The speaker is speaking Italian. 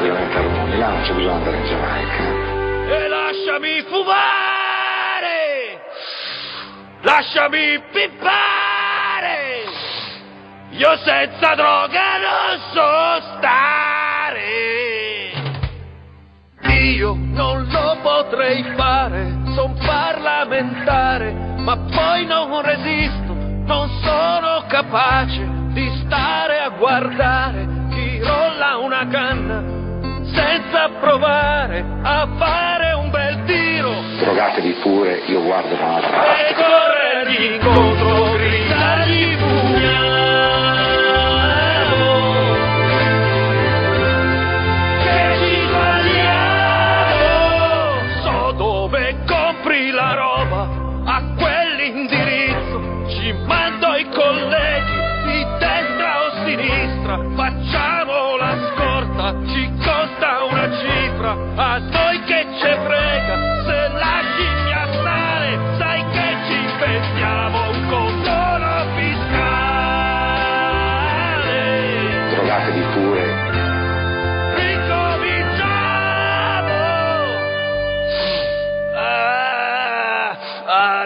tranquillamente a Roma, Milano, c'è bisogno di andare in Giamaica. E lasciami fumare! Lasciami pippare! Io senza droga non so stare! Io non lo potrei fare, son parlamentare, ma poi non resisto, non sono capace di stare a guardare una canna senza provare a fare un bel tiro Drogatevi pure, io guardo da un'altra parte. e corrergli incontro, gridargli pugnalo. Che ci sbagliamo, so dove compri la roba, a quell'indirizzo ci mando i colleghi di destra o sinistra, facciamo la volta ci costa una cifra, a noi che ce frega, se lasci piazzare, sai che ci inventiamo un condono fiscale. Drogate di cure. Ricominciamo! Ah, ah,